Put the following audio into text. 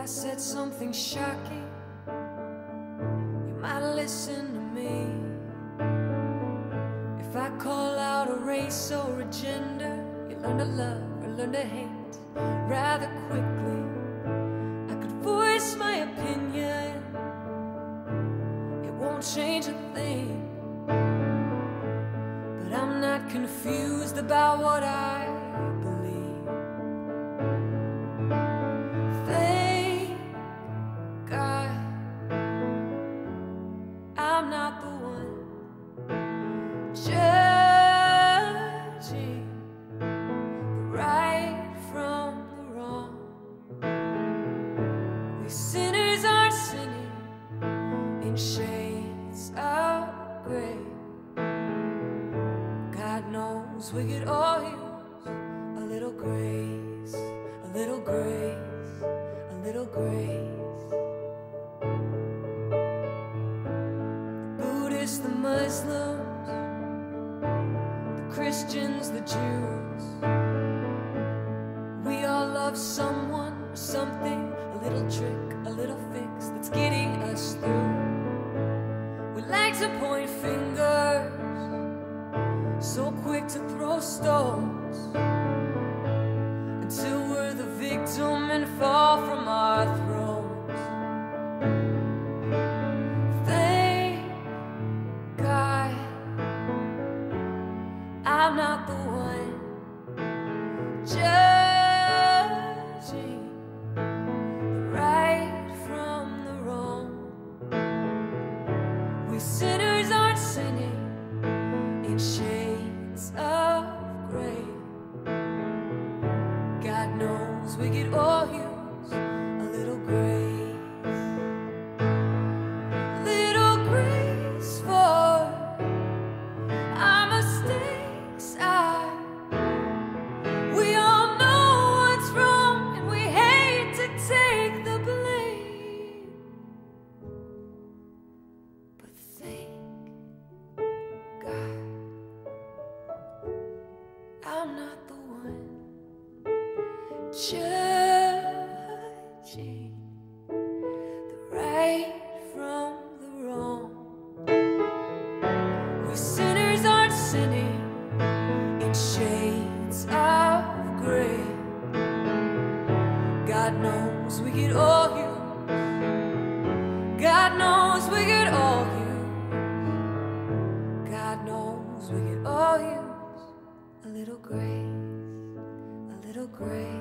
I said something shocking, you might listen to me. If I call out a race or a gender, you learn to love or learn to hate rather quickly. I could voice my opinion, it won't change a thing. But I'm not confused about what I not the one judging the right from the wrong. We sinners are sinning in shades of gray. God knows we could all use a little grace, a little grace, a little grace. The the Muslims, the Christians, the Jews. We all love someone or something, a little trick, a little fix that's getting us through. We like to point fingers so quick to throw stones I'm not the one judging the right from the wrong. We sinners aren't sinning in shades of gray. God knows we could all not the one judging the right from the wrong. We sinners aren't sinning in shades of gray. God knows we all. God knows we could all use. God knows we could all grace, a little grace, a little grace.